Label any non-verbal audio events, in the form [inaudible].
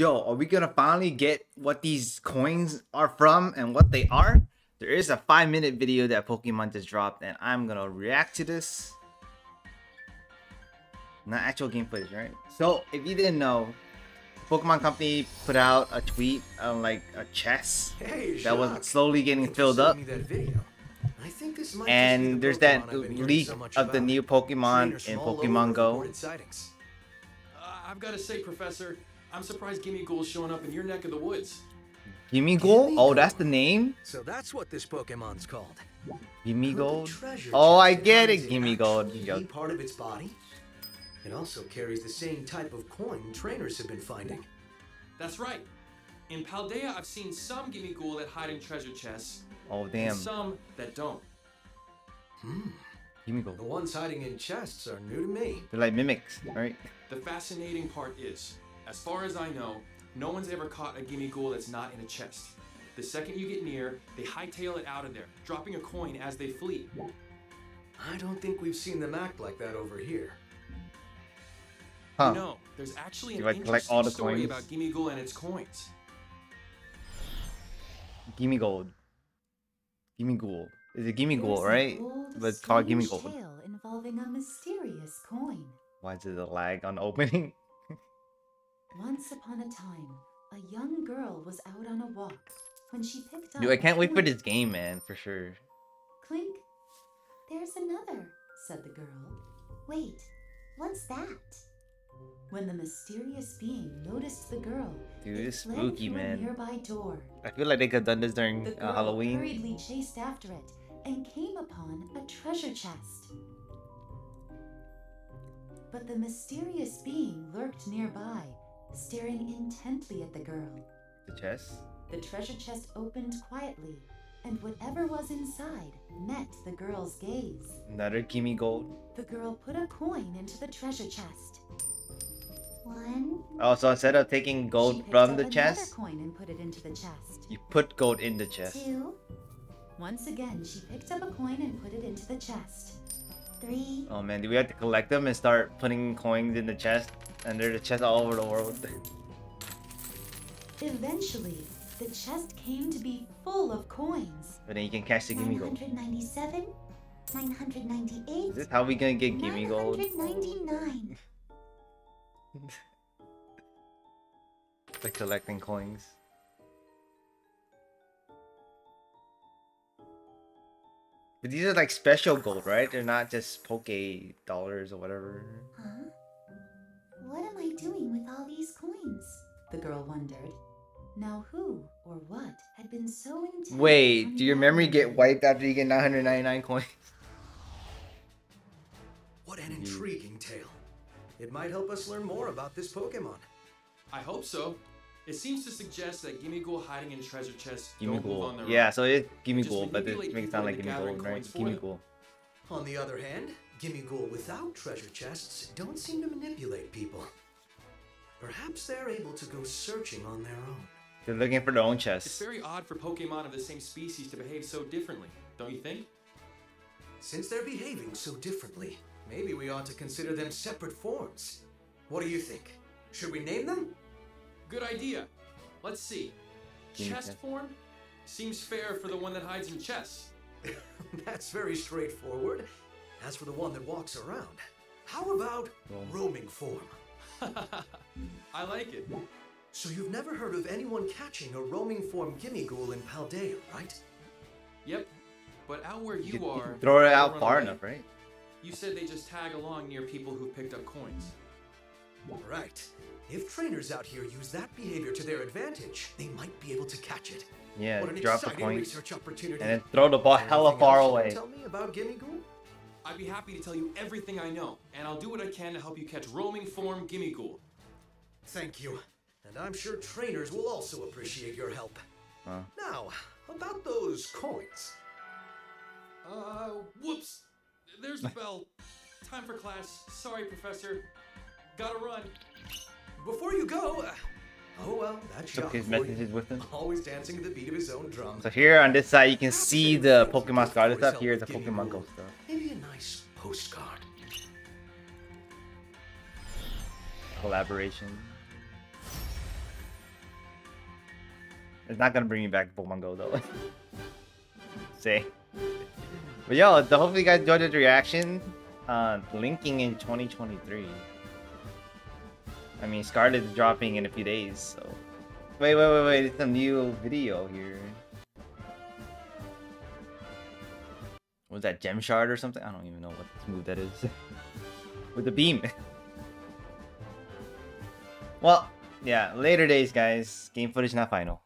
Yo, are we gonna finally get what these coins are from and what they are? There is a five minute video that Pokemon just dropped, and I'm gonna react to this. Not actual game footage, right? So, if you didn't know, Pokemon Company put out a tweet on like a chest Hey, that was slowly getting filled up. that video. I think this might just be And the there's that Pokemon leak so of the new Pokemon in from all over Pokemon Go. Uh, I've got to say, Professor, I'm surprised Gimmighoul's showing up in your neck of the woods. Gimme Gold? Oh, that's the name? So that's what this Pokemon's called. Gimme Gold? treasure Oh, I get it. contains Gimme Gold. actually Yo, part of its body. It also carries the same type of coin trainers have been finding. That's right. In Paldea, I've seen some Gimmighoul that hide in treasure chests, Oh, and damn. some that don't. Hmm. Gimme The ones hiding in chests are new to me. They're like mimics, right? The fascinating part is, as far as I know, no one's ever caught a Gimmighoul that's not in a chest. The second you get near, they hightail it out of there, dropping a coin as they flee. I don't think we've seen them act like that over here. Huh. No, there's actually an like interesting all the story coins? about Gimmighoul and its coins. Gimme Gold. Gimme Gold. Is it Gimme Gold, There's an right? old, But it's called Gimme strange Gold. tale involving a mysterious coin. Why is it a lag on opening? Once upon a time, a young girl was out on a walk when she picked up. Dude, I can't wait for this game, man, for sure. Clink. There's another, said the girl. Wait, what's that? When the mysterious being noticed the girl, Dude, it it's fled spooky, man. A nearby door. I feel like they could have done this during The girl uh, Halloween. hurriedly chased after it and came upon a treasure chest. But the mysterious being lurked nearby, staring intently at the girl. The chest? The treasure chest opened quietly, and whatever was inside met the girl's gaze. Another Gimme Gold. The girl put a coin into the treasure chest. One. Oh, so instead of taking gold picked from up the another chest, coin and put it into the chest. you put gold in the chest. Two. Once again, she picked up a coin and put it into the chest. Three. Oh man, do we have to collect them and start putting coins in the chest? And they're the chest all over the world. Eventually, the chest came to be full of coins. but then you can catch the Gimme Gold. 997, 998, Is this how we gonna get Gimme Gold? 999. [laughs] Like collecting coins. But these are like special gold, right? They're not just Poke dollars or whatever. Huh? The girl wondered. Now who or what had been so intent Wait, do your memory get wiped after you get 999 coins? What an intriguing tale. It might help us learn more about this Pokemon. I hope so. It seems to suggest that Gimmighoul hiding in treasure chests Gimme don't move on Gold. their Yeah, so it's Gimme Just but it makes it sound like into Gimme gathering right? coins Gimme them. On the other hand, Gimmighoul without treasure chests don't seem to manipulate people. Perhaps they're able to go searching on their own. They're looking for their own chest. It's very odd for Pokemon of the same species to behave so differently, don't you think? Since they're behaving so differently, maybe we ought to consider them separate forms. What do you think? Should we name them? Good idea. Let's see. Chest chest. form? Seems fair for the one that hides in chests. [laughs] That's very straightforward. As for the one that walks around, how about roaming form? [laughs] I like it. So you've never heard of anyone catching a roaming form Gimmighoul in Paldea, right? Yep. But out where you, You can are, throw it out far away. enough, right? You said they just tag along near people who picked up coins. Right. If trainers out here use that behavior to their advantage, they might be able to catch it. Yeah, what an drop the exciting coin research opportunity. and then throw the ball hella far away. Tell me about Gimmighoul? I'd be happy to tell you everything I know, and I'll do what I can to help you catch roaming form Gimmighoul. Thank you. And I'm sure trainers will also appreciate your help. Huh. Now, about those coins. Uh, whoops. There's the bell. Time for class. Sorry, Professor. Gotta run. Before you go, uh, oh well, that's Took his for messages with him. Always dancing to the beat of his own drum. So here on this side, you can see the Pokemon Scarlet stuff. Here's the Pokemon Go stuff. Postcard. Collaboration. It's not gonna bring me back to Pokemon Go though. [laughs] Say. But yo, hopefully you guys enjoyed the reaction. Uh, linking in 2023. I mean, Scarlet is dropping in a few days, so. Wait, wait, wait, wait! It's a new video here. Was that Gem Shard or something? I don't even know what move that is. [laughs] With the beam. [laughs] well, yeah, later days, guys. Game footage not final.